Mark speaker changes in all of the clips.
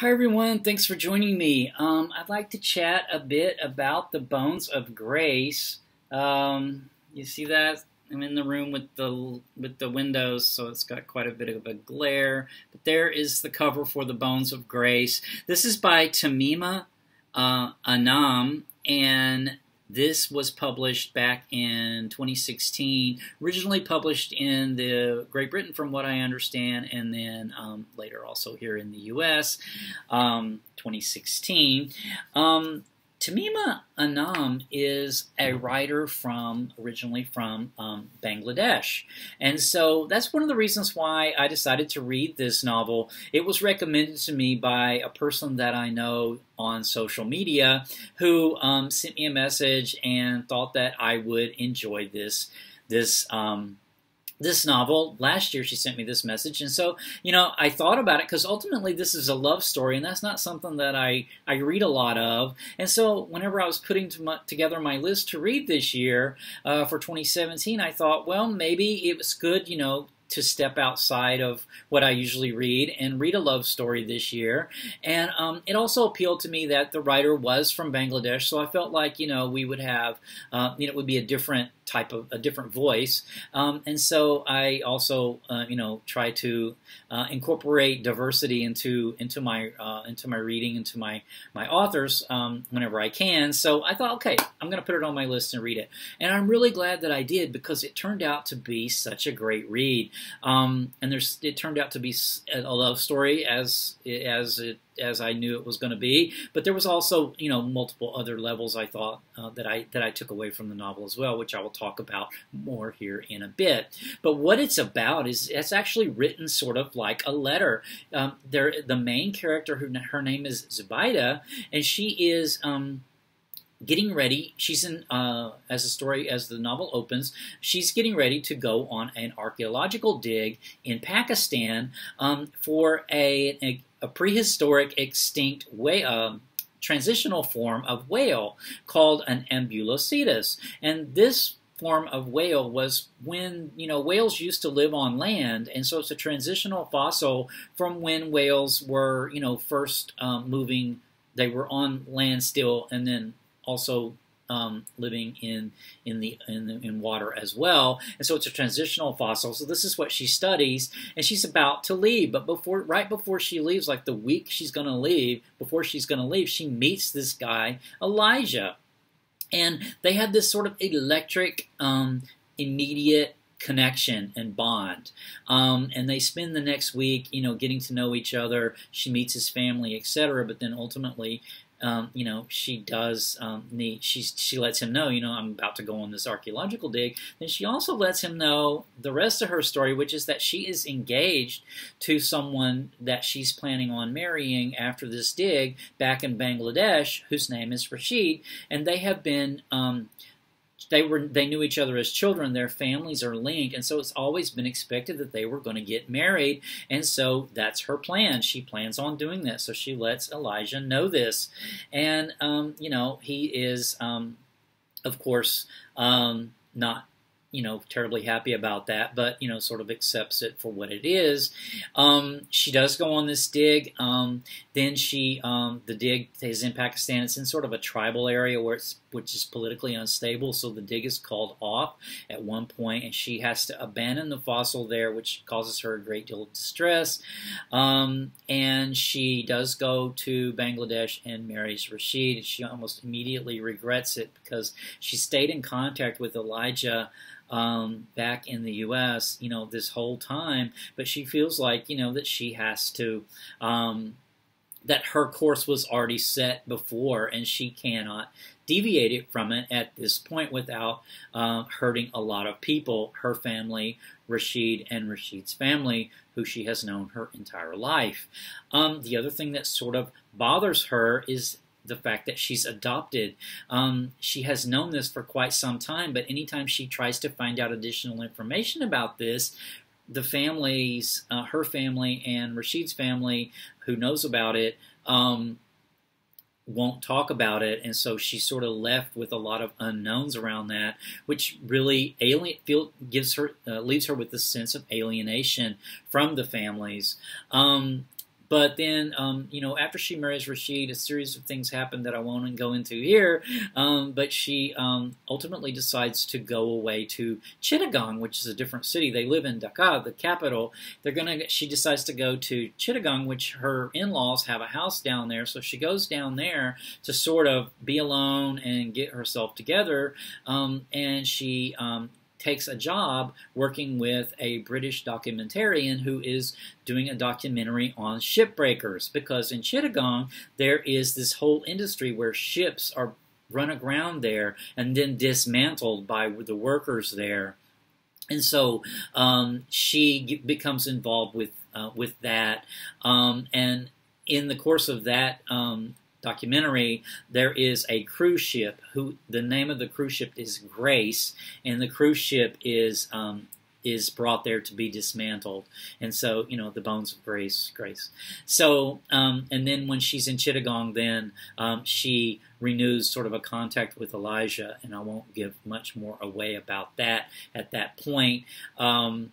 Speaker 1: Hi everyone, thanks for joining me. Um, I'd like to chat a bit about the Bones of Grace. Um, you see that? I'm in the room with the with the windows, so it's got quite a bit of a glare. But there is the cover for the Bones of Grace. This is by Tahmima uh, Anam, and this was published back in 2016, originally published in the Great Britain, from what I understand, and then um, later also here in the U.S. Um, 2016. Um, Tahmima Anam is a writer from originally from um, Bangladesh, and so that's one of the reasons why I decided to read this novel. It was recommended to me by a person that I know on social media who um, sent me a message and thought that I would enjoy this this um, this novel. Last year, she sent me this message, and so you know, I thought about it because ultimately, this is a love story, and that's not something that I I read a lot of. And so, whenever I was putting together my list to read this year uh, for 2017, I thought, well, maybe it was good, you know, to step outside of what I usually read and read a love story this year. And um, it also appealed to me that the writer was from Bangladesh, so I felt like you know we would have uh, you know it would be a different type of a different voice. Um, and so I also, uh, you know, try to uh, incorporate diversity into into my uh, into my reading, into my my authors um, whenever I can. So I thought, okay, I'm going to put it on my list and read it. And I'm really glad that I did because it turned out to be such a great read. Um, and there's it turned out to be a love story as as it as I knew it was going to be. But there was also, you know, multiple other levels I thought uh, that I that I took away from the novel as well, which I will talk about more here in a bit. But what it's about is it's actually written sort of like a letter. Um, there, the main character, her, her name is Zubaida, and she is. Um, getting ready. She's in, uh, as the story, as the novel opens, she's getting ready to go on an archaeological dig in Pakistan um, for a, a, a prehistoric extinct whale, uh, transitional form of whale called an ambulocetus. And this form of whale was when you know whales used to live on land and so it's a transitional fossil from when whales were you know first um, moving they were on land still and then also um, living in in the, in the in water as well, and so it's a transitional fossil. So this is what she studies, and she's about to leave. But before, right before she leaves, like the week she's going to leave, before she's going to leave, she meets this guy Elijah, and they have this sort of electric, um, immediate connection and bond. Um, and they spend the next week, you know, getting to know each other. She meets his family, etc. But then ultimately, um, you know, she does um, need, she, she lets him know, you know, I'm about to go on this archaeological dig. Then she also lets him know the rest of her story, which is that she is engaged to someone that she's planning on marrying after this dig back in Bangladesh, whose name is Rashid. And they have been um, they were they knew each other as children their families are linked and so it's always been expected that they were going to get married and so that's her plan she plans on doing this so she lets elijah know this and um, you know he is um, of course um, not you know, terribly happy about that, but, you know, sort of accepts it for what it is. Um, she does go on this dig. Um, then she, um, the dig is in Pakistan. It's in sort of a tribal area where it's, which is politically unstable, so the dig is called off at one point, and she has to abandon the fossil there, which causes her a great deal of distress. Um, and she does go to Bangladesh and marries Rashid. And she almost immediately regrets it because she stayed in contact with Elijah um, back in the U.S., you know, this whole time, but she feels like, you know, that she has to, um, that her course was already set before and she cannot deviate it from it at this point without uh, hurting a lot of people, her family, Rashid, and Rashid's family, who she has known her entire life. Um, the other thing that sort of bothers her is the fact that she's adopted. Um, she has known this for quite some time, but anytime she tries to find out additional information about this, the families, uh, her family and Rashid's family, who knows about it, um, won't talk about it, and so she's sort of left with a lot of unknowns around that, which really alien feel gives her uh, leaves her with this sense of alienation from the families. Um, but then, um, you know, after she marries Rashid, a series of things happen that I won't go into here. Um, but she um, ultimately decides to go away to Chittagong, which is a different city. They live in Dhaka, the capital. They're gonna. She decides to go to Chittagong, which her in-laws have a house down there. So she goes down there to sort of be alone and get herself together. Um, and she um, takes a job working with a British documentarian who is doing a documentary on shipbreakers because in Chittagong there is this whole industry where ships are run aground there and then dismantled by the workers there. And so um, she becomes involved with uh, with that, um, and in the course of that um, documentary, there is a cruise ship who the name of the cruise ship is Grace, and the cruise ship is um, is brought there to be dismantled, and so you know the bones of Grace, Grace. So um, and then when she's in Chittagong, then um, she renews sort of a contact with Elijah, and I won't give much more away about that at that point. Um,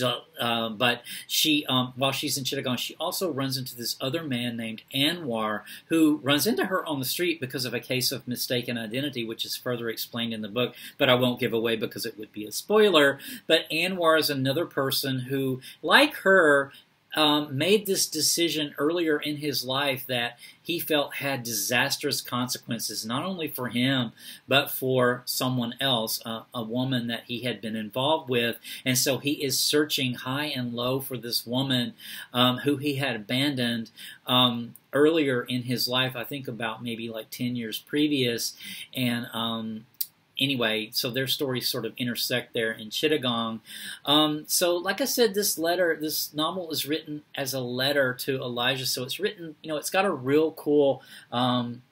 Speaker 1: uh, but she, um, while she's in Chittagong, she also runs into this other man named Anwar, who runs into her on the street because of a case of mistaken identity, which is further explained in the book, but I won't give away because it would be a spoiler. But Anwar is another person who, like her, um, made this decision earlier in his life that he felt had disastrous consequences, not only for him, but for someone else, uh, a woman that he had been involved with. And so he is searching high and low for this woman um, who he had abandoned um, earlier in his life, I think about maybe like 10 years previous. And um, anyway, so their stories sort of intersect there in Chittagong. Um, so, like I said, this letter, this novel is written as a letter to Elijah. So it's written, you know, it's got a real cool. Um,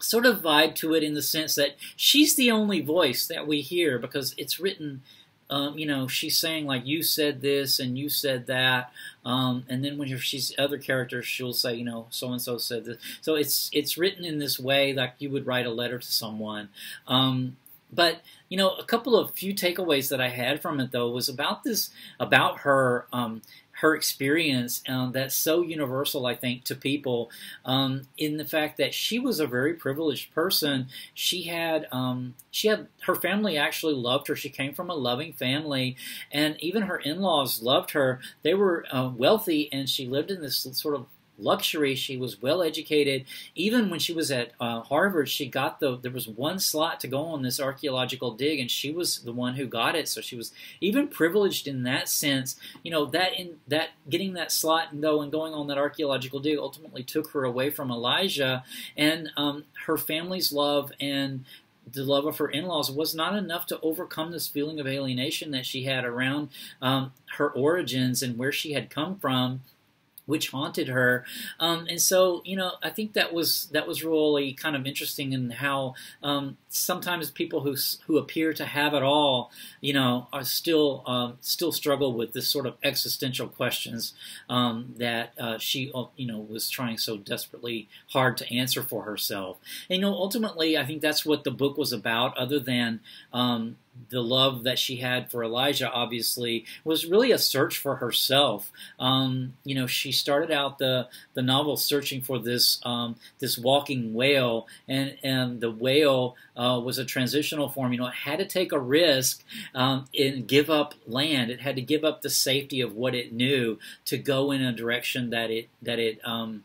Speaker 1: sort of vibe to it in the sense that she's the only voice that we hear because it's written um, you know, she's saying like you said this and you said that, um, and then when she's other characters, she'll say, you know, so and so said this. So it's it's written in this way like you would write a letter to someone. Um, but you know, a couple of few takeaways that I had from it though was about this, about her, um, her experience um, that's so universal, I think, to people um, in the fact that she was a very privileged person. She had, um, she had, her family actually loved her. She came from a loving family, and even her in-laws loved her. They were uh, wealthy, and she lived in this sort of luxury. She was well educated. Even when she was at uh, Harvard, she got the there was one slot to go on this archaeological dig, and she was the one who got it. So she was even privileged in that sense. You know that in that getting that slot though and going on that archaeological dig ultimately took her away from Elijah and um, her family's love and the love of her in-laws was not enough to overcome this feeling of alienation that she had around um, her origins and where she had come from which haunted her. Um, and so, you know, I think that was that was really kind of interesting in how um, sometimes people who who appear to have it all, you know, are still um, still struggle with this sort of existential questions um, that uh, she, uh, you know, was trying so desperately hard to answer for herself. And, you know, ultimately, I think that's what the book was about. Other than um, the love that she had for Elijah, obviously, was really a search for herself. Um, you know, she started out the the novel searching for this um, this walking whale, and and the whale uh, was a transitional form. You know, it had to take a risk um, and give up land. It had to give up the safety of what it knew to go in a direction that it that it um,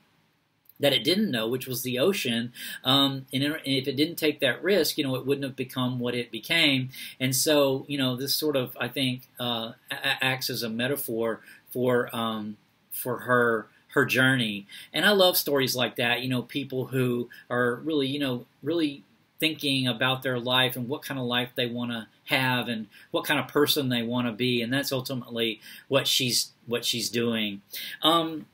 Speaker 1: that it didn't know, which was the ocean. Um, and, if it didn't take that risk, you know, it wouldn't have become what it became. And so, you know, this sort of, I think, uh, acts as a metaphor for um, for her her journey. And I love stories like that. You know, people who are really, you know, really thinking about their life and what kind of life they want to have and what kind of person they want to be and that's ultimately what she's what she's doing um,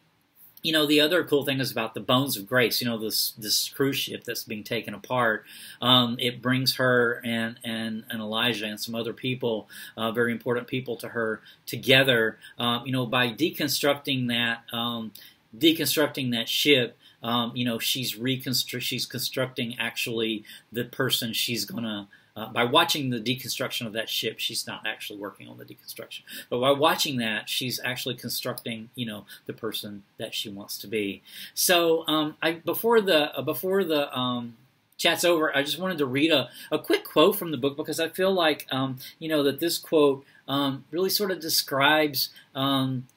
Speaker 1: you know the other cool thing is about the bones of grace you know this this cruise ship that's being taken apart. Um, it brings her and, and and elijah and some other people uh, very important people to her together. Um, you know by deconstructing that um, deconstructing that ship um, you know she's reconstru- she's constructing actually the person she's gonna uh, by watching the deconstruction of that ship, she's not actually working on the deconstruction, but by watching that, she's actually constructing, you know, the person that she wants to be. So, um, I before the uh, before the um, chat's over, I just wanted to read a, a quick quote from the book because I feel like, um, you know, that this quote um, really sort of describes um,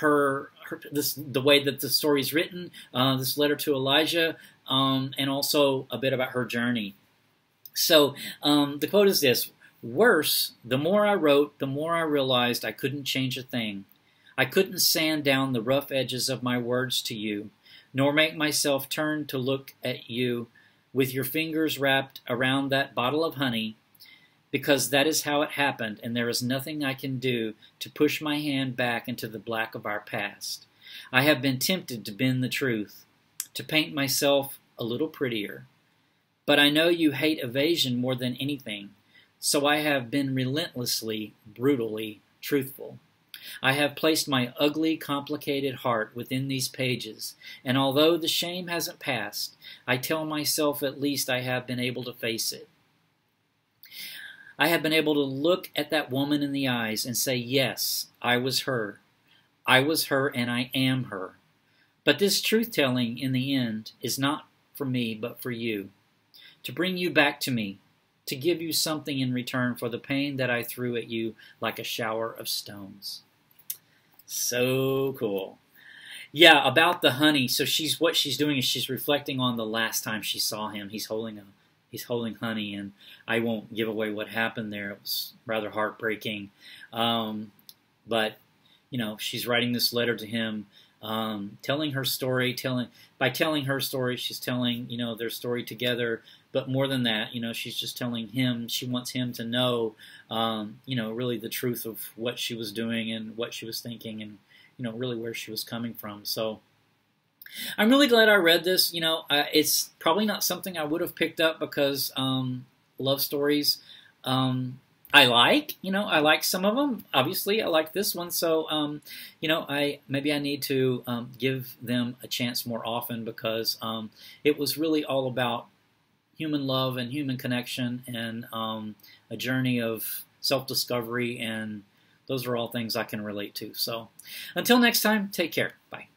Speaker 1: her, her, this the way that the story is written, uh, this letter to Elijah, um, and also a bit about her journey. So um, the quote is this Worse, the more I wrote, the more I realized I couldn't change a thing. I couldn't sand down the rough edges of my words to you, nor make myself turn to look at you with your fingers wrapped around that bottle of honey, because that is how it happened, and there is nothing I can do to push my hand back into the black of our past. I have been tempted to bend the truth, to paint myself a little prettier but I know you hate evasion more than anything, so I have been relentlessly, brutally truthful. I have placed my ugly, complicated heart within these pages, and although the shame hasn't passed, I tell myself at least I have been able to face it. I have been able to look at that woman in the eyes and say, Yes, I was her. I was her, and I am her. But this truth telling in the end is not for me, but for you to bring you back to me, to give you something in return for the pain that I threw at you like a shower of stones. So cool. Yeah, about the honey. So she's what she's doing is she's reflecting on the last time she saw him. He's holding a he's holding honey, and I won't give away what happened there. It was rather heartbreaking. Um, but you know, she's writing this letter to him um, telling her story, telling by telling her story, she's telling you know their story together. But more than that, you know, she's just telling him. She wants him to know, um, you know, really the truth of what she was doing and what she was thinking, and you know, really where she was coming from. So. I'm really glad I read this. You know, it's probably not something I would have picked up because um, love stories um, I like. You know, I like some of them. Obviously, I like this one. So, um, you know, I maybe I need to um, give them a chance more often because um, it was really all about human love and human connection and um, a journey of self-discovery and those are all things I can relate to. So, until next time, take care. Bye.